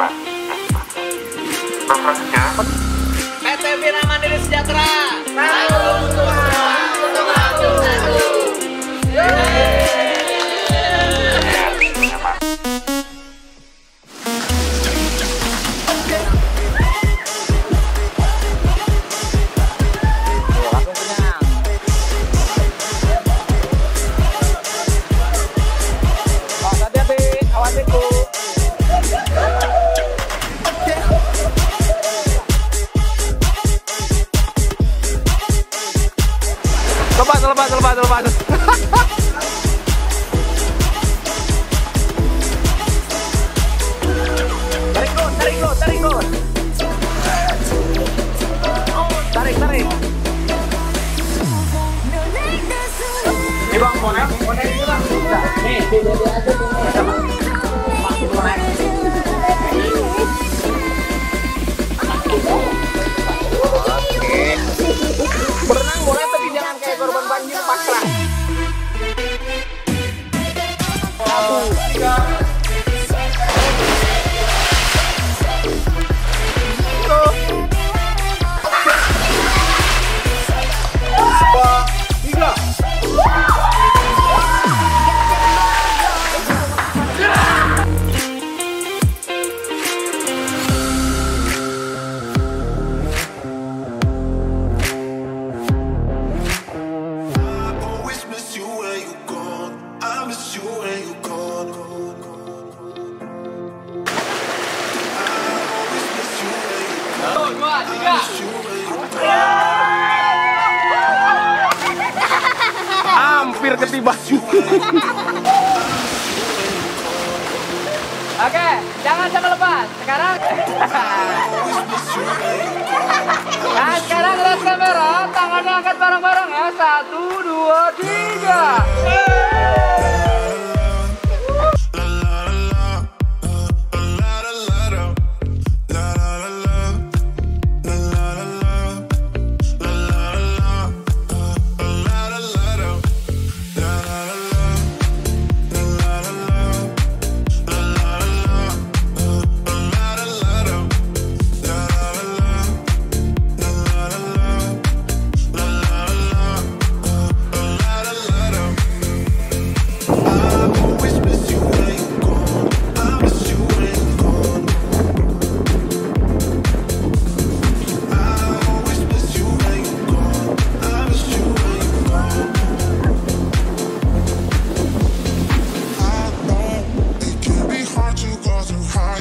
depan Terus selanjutnya PT Bina lepas, Hampir ketibas Oke, jangan sampai lepas. Sekarang. Nah, sekarang lihat kamera, tangannya angkat bareng-bareng ya. Satu, dua, tiga. always